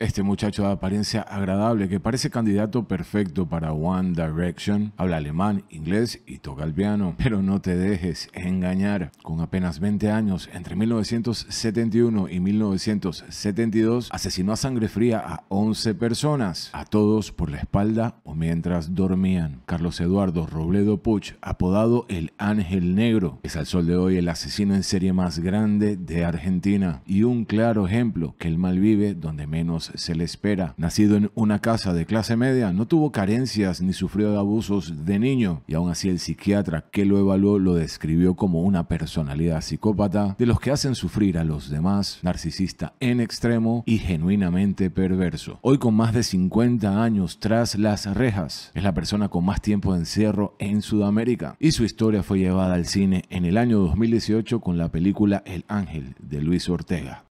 Este muchacho de apariencia agradable que parece candidato perfecto para One Direction, habla alemán, inglés y toca el piano. Pero no te dejes engañar. Con apenas 20 años, entre 1971 y 1972, asesinó a sangre fría a 11 personas, a todos por la espalda mientras dormían. Carlos Eduardo Robledo Puch, apodado el Ángel Negro, es al sol de hoy el asesino en serie más grande de Argentina y un claro ejemplo que el mal vive donde menos se le espera. Nacido en una casa de clase media, no tuvo carencias ni sufrió de abusos de niño y aún así el psiquiatra que lo evaluó lo describió como una personalidad psicópata de los que hacen sufrir a los demás, narcisista en extremo y genuinamente perverso. Hoy con más de 50 años tras las rejas, es la persona con más tiempo de encierro en Sudamérica y su historia fue llevada al cine en el año 2018 con la película El Ángel de Luis Ortega.